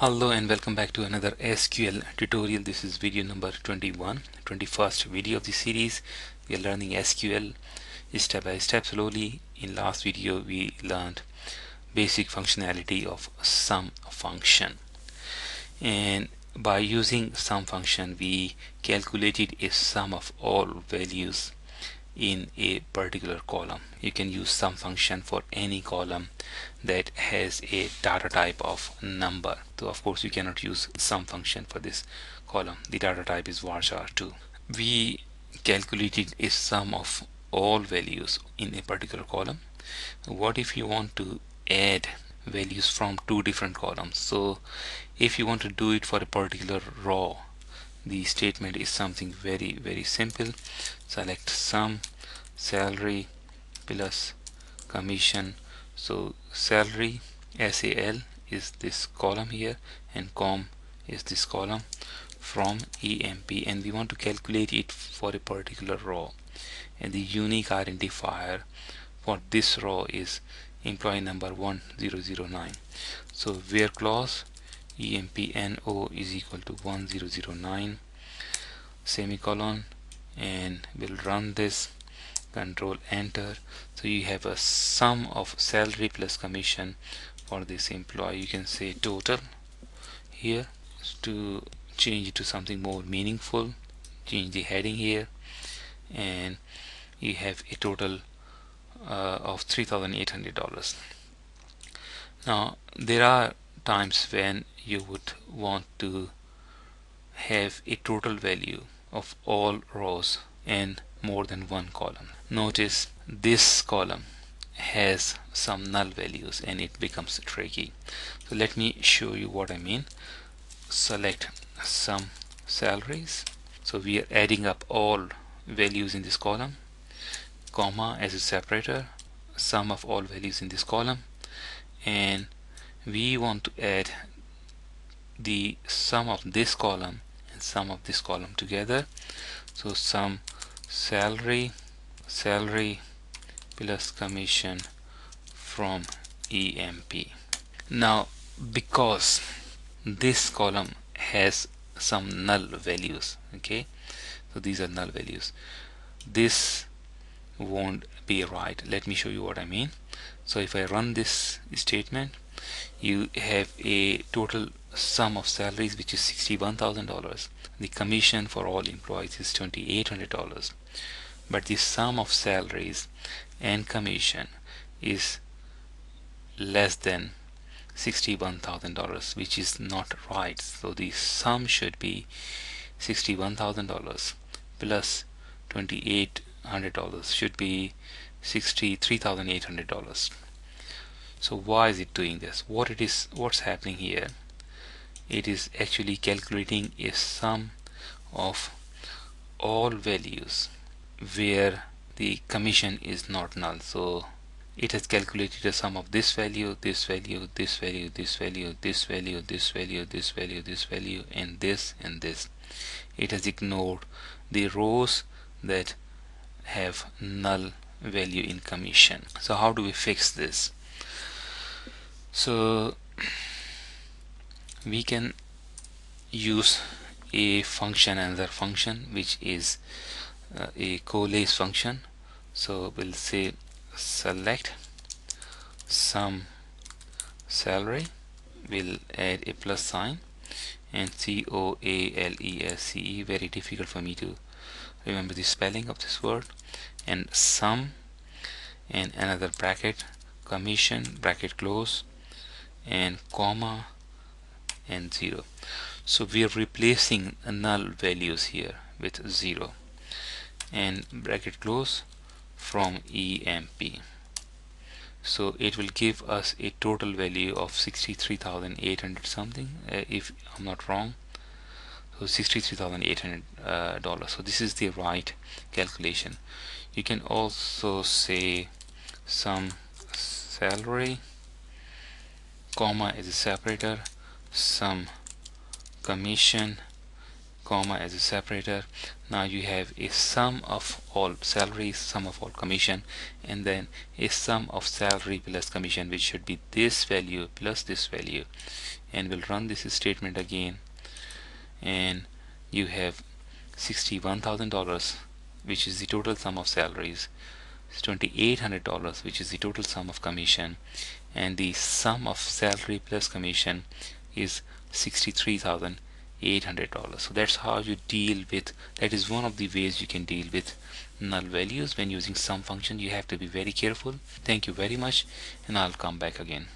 Hello and welcome back to another SQL tutorial. This is video number 21, 21st video of the series. We are learning SQL step by step slowly. In last video we learned basic functionality of sum function and by using sum function we calculated a sum of all values in a particular column. You can use sum function for any column that has a data type of number. So of course you cannot use sum function for this column. The data type is varchar2 we calculated a sum of all values in a particular column. What if you want to add values from two different columns? So if you want to do it for a particular row the statement is something very very simple. Select sum salary plus commission. So salary SAL is this column here and com is this column from EMP and we want to calculate it for a particular row. And the unique identifier for this row is employee number 1009 so where clause empno is equal to 1009 semicolon and we'll run this. Control enter. So you have a sum of salary plus commission for this employee. You can say total. Here to change it to something more meaningful. Change the heading here. And you have a total uh, of $3,800 now there are times when you would want to have a total value of all rows and more than one column. Notice this column has some null values and it becomes tricky. So let me show you what I mean. Select sum salaries. So we are adding up all values in this column comma as a separator sum of all values in this column and we want to add the sum of this column and sum of this column together. So sum salary salary plus commission from EMP now because this column has some null values okay? So these are null values. This won't be right. Let me show you what I mean. So if I run this statement you have a total sum of salaries which is $61,000 the commission for all employees is $2,800 but the sum of salaries and commission is less than $61,000 which is not right. So the sum should be $61,000 plus $2,800 should be $63,800 so why is it doing this? What it is what's happening here? It is actually calculating a sum of all values where the commission is not null. So it has calculated a sum of this value this value this value this value this value this value this value this value and this and this. It has ignored the rows that have null value in commission. So how do we fix this so we can use a function another function which is uh, a coalesce function. So we'll say select sum salary. We'll add a plus sign and C O A L E S C E. Very difficult for me to remember the spelling of this word. And sum and another bracket commission bracket close and comma and 0 so we are replacing null values here with 0 and bracket close from EMP so it will give us a total value of 63,800 something uh, if I'm not wrong. So 63,800 uh, dollars. So this is the right calculation. You can also say sum salary comma as a separator sum commission comma as a separator. Now you have a sum of all salaries sum of all commission and then a sum of salary plus commission which should be this value plus this value. And we'll run this statement again. And you have $61,000 which is the total sum of salaries. $2,800 which is the total sum of commission and the sum of salary plus commission is $63,800 so that's how you deal with that is one of the ways you can deal with null values. When using sum function you have to be very careful. Thank you very much and I'll come back again